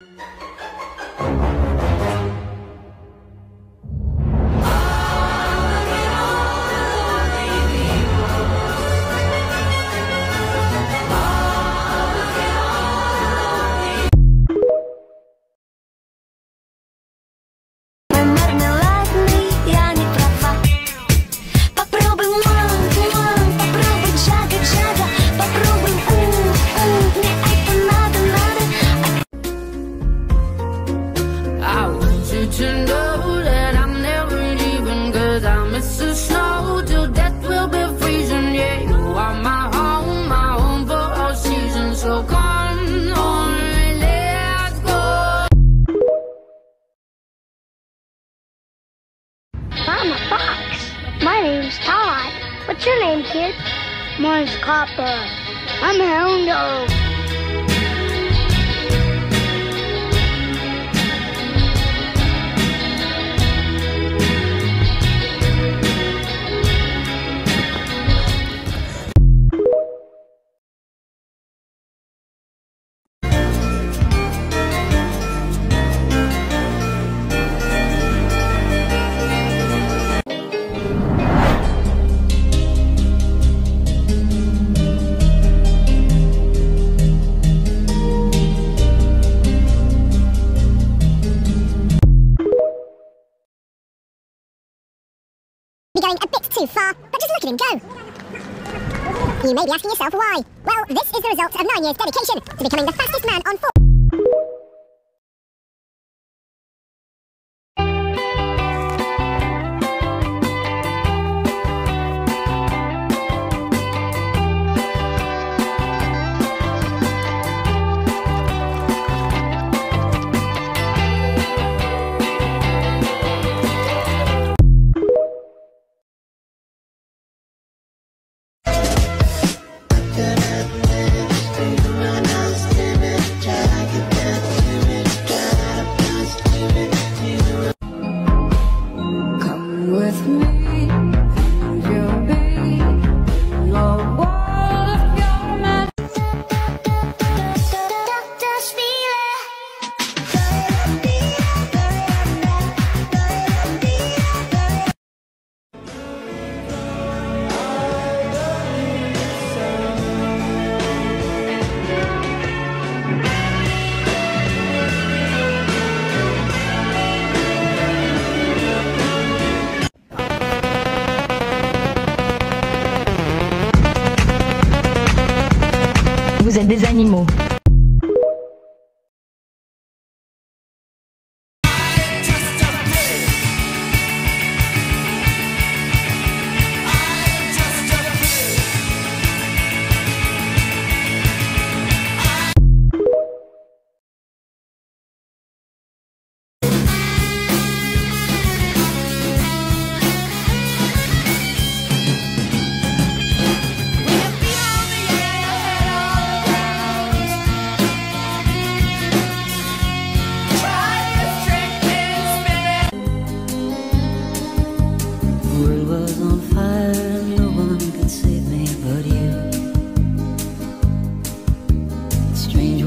you Todd. What's your name, kid? Mine's Copper. I'm Hondo. too far, but just look at him go. You may be asking yourself why. Well, this is the result of nine years' dedication to becoming the fastest man on foot. des animaux.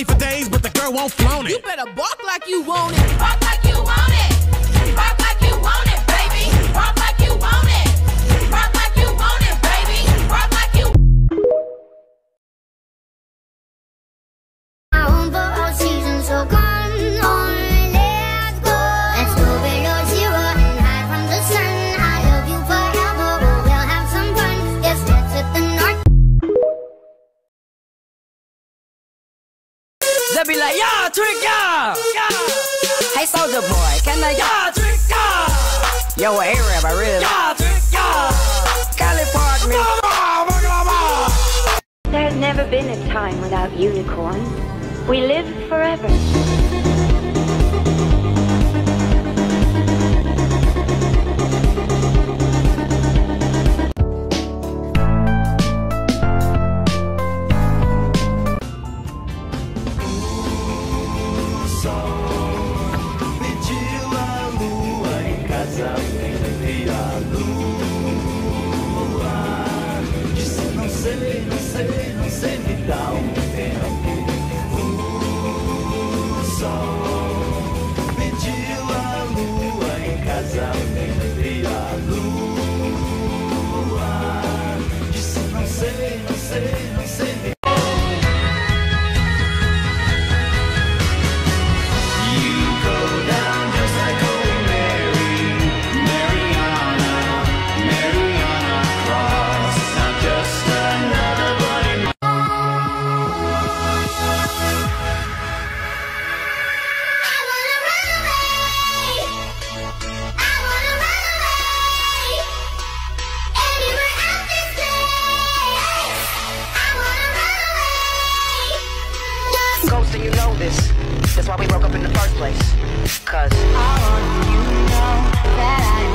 Shorty for days, but the girl won't flaunt it. You better bark like you want it. Bark like you want it. They'll be like, yeah, trick, yeah, yeah. Hey, soldier boy, can I, yeah, trick, yeah. Yo, well, A-Rap, I really, yeah, trick, yeah. Cali There's never been a time without unicorns. We live forever. why we broke up in the first place. Cause I want you to know that I